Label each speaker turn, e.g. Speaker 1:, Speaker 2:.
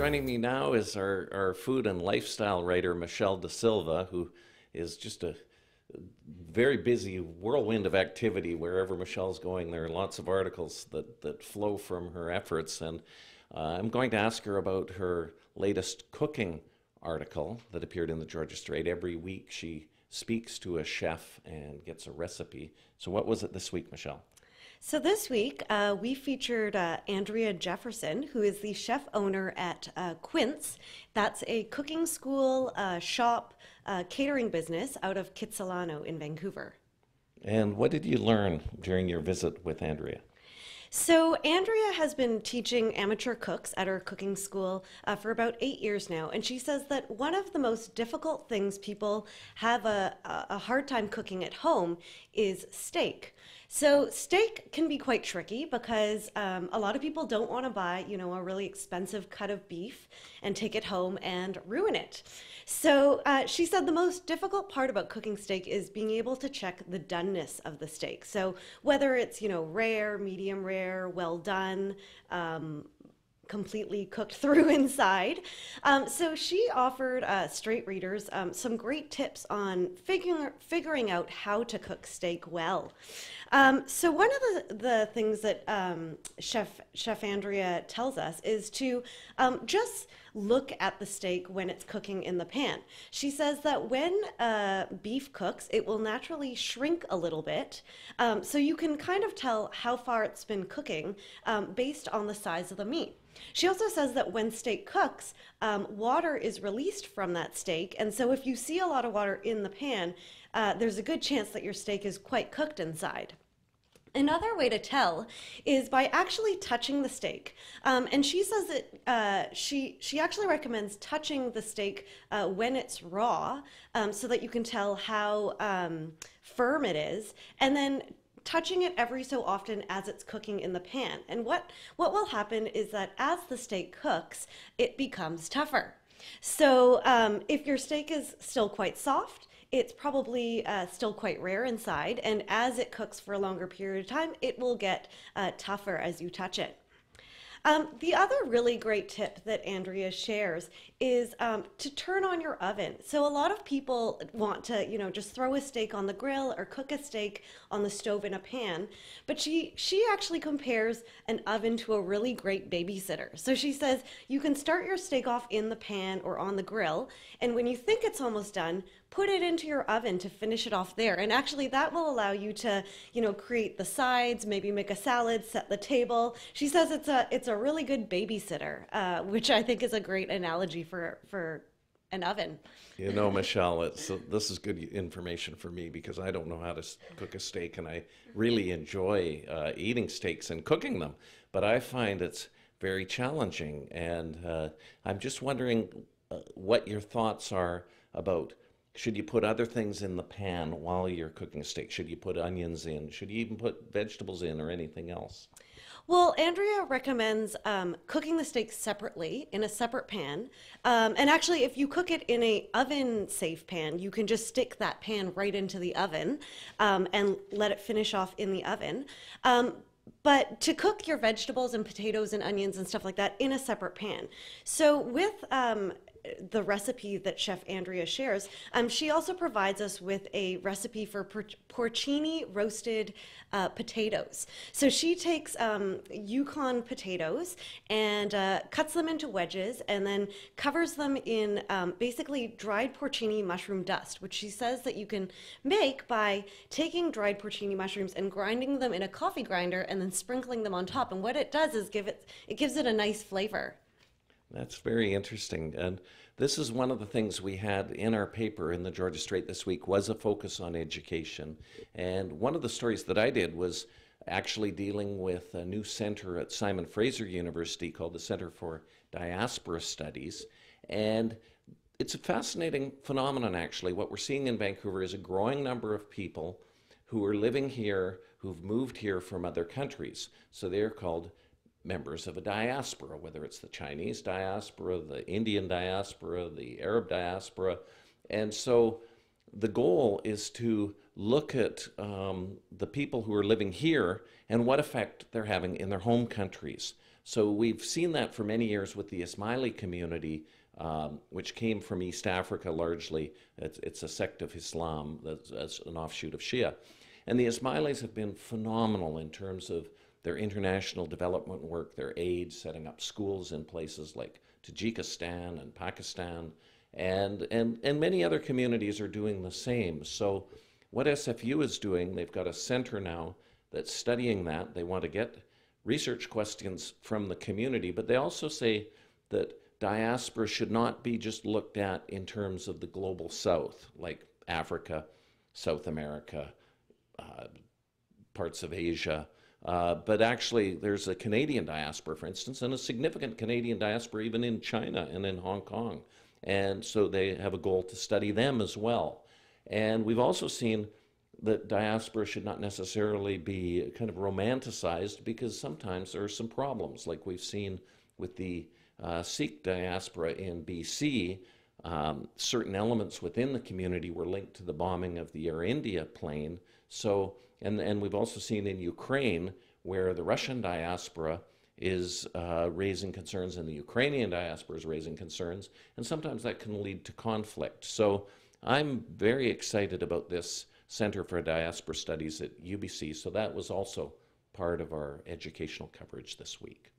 Speaker 1: Joining me now is our, our food and lifestyle writer, Michelle De Silva, who is just a very busy whirlwind of activity wherever Michelle's going. There are lots of articles that, that flow from her efforts. And uh, I'm going to ask her about her latest cooking article that appeared in the Georgia Straight. Every week she speaks to a chef and gets a recipe. So, what was it this week, Michelle?
Speaker 2: So this week, uh, we featured uh, Andrea Jefferson, who is the chef owner at uh, Quince. That's a cooking school, uh, shop, uh, catering business out of Kitsilano in Vancouver.
Speaker 1: And what did you learn during your visit with Andrea?
Speaker 2: So, Andrea has been teaching amateur cooks at her cooking school uh, for about eight years now, and she says that one of the most difficult things people have a, a hard time cooking at home is steak. So, steak can be quite tricky because um, a lot of people don't want to buy, you know, a really expensive cut of beef and take it home and ruin it. So uh, she said the most difficult part about cooking steak is being able to check the doneness of the steak. So whether it's you know rare, medium rare, well done. Um, completely cooked through inside. Um, so she offered uh, straight readers um, some great tips on figuring figuring out how to cook steak well. Um, so one of the, the things that um, Chef Chef Andrea tells us is to um, just look at the steak when it's cooking in the pan. She says that when uh, beef cooks, it will naturally shrink a little bit, um, so you can kind of tell how far it's been cooking um, based on the size of the meat. She also says that when steak cooks, um, water is released from that steak, and so if you see a lot of water in the pan, uh, there's a good chance that your steak is quite cooked inside. Another way to tell is by actually touching the steak. Um, and she says that uh, she, she actually recommends touching the steak uh, when it's raw um, so that you can tell how um, firm it is. And then touching it every so often as it's cooking in the pan. And what, what will happen is that as the steak cooks, it becomes tougher. So um, if your steak is still quite soft, it's probably uh, still quite rare inside, and as it cooks for a longer period of time, it will get uh, tougher as you touch it. Um, the other really great tip that Andrea shares is um, to turn on your oven. So a lot of people want to, you know, just throw a steak on the grill or cook a steak on the stove in a pan. But she she actually compares an oven to a really great babysitter. So she says you can start your steak off in the pan or on the grill, and when you think it's almost done, put it into your oven to finish it off there. And actually that will allow you to, you know, create the sides, maybe make a salad, set the table. She says it's a it's a really good babysitter, uh, which I think is a great analogy for for an oven.
Speaker 1: You know, Michelle, it's, uh, this is good information for me because I don't know how to cook a steak, and I really enjoy uh, eating steaks and cooking them, but I find it's very challenging. And uh, I'm just wondering uh, what your thoughts are about should you put other things in the pan while you're cooking a steak? Should you put onions in? Should you even put vegetables in or anything else?
Speaker 2: Well, Andrea recommends um, cooking the steak separately in a separate pan. Um, and actually, if you cook it in a oven-safe pan, you can just stick that pan right into the oven um, and let it finish off in the oven. Um, but to cook your vegetables and potatoes and onions and stuff like that in a separate pan. So with um, the recipe that Chef Andrea shares, um, she also provides us with a recipe for por- porcini roasted uh, potatoes. So she takes um, Yukon potatoes and uh, cuts them into wedges and then covers them in um, basically dried porcini mushroom dust, which she says that you can make by taking dried porcini mushrooms and grinding them in a coffee grinder and then sprinkling them on top. And what it does is give it it gives it a nice flavor.
Speaker 1: That's very interesting. And this is one of the things we had in our paper in the Georgia Straight this week was a focus on education. And one of the stories that I did was actually dealing with a new center at Simon Fraser University called the Center for Diaspora Studies. And it's a fascinating phenomenon, actually. What we're seeing in Vancouver is a growing number of people who are living here who've moved here from other countries. So they're called members of a diaspora, whether it's the Chinese diaspora, the Indian diaspora, the Arab diaspora. And so the goal is to look at um, the people who are living here and what effect they're having in their home countries. So we've seen that for many years with the Ismaili community, um, which came from East Africa largely. It's, it's a sect of Islam that's, that's an offshoot of Shia. And the Ismailis have been phenomenal in terms of their international development work, their aid, setting up schools in places like Tajikistan and Pakistan, and, and, and many other communities are doing the same. So, what SFU is doing, they've got a center now that's studying that. They want to get research questions from the community, but they also say that diaspora should not be just looked at in terms of the global south, like Africa, South America, uh, parts of Asia. Uh, but actually, there's a Canadian diaspora, for instance, and a significant Canadian diaspora even in China and in Hong Kong. And so they have a goal to study them as well. And we've also seen that diaspora should not necessarily be kind of romanticized because sometimes there are some problems, like we've seen with the uh, Sikh diaspora in BC. Um, certain elements within the community were linked to the bombing of the Air India plane. So, and, and we've also seen in Ukraine where the Russian diaspora is uh, raising concerns and the Ukrainian diaspora is raising concerns, and sometimes that can lead to conflict. So, I'm very excited about this Center for Diaspora Studies at UBC, so that was also part of our educational coverage this week.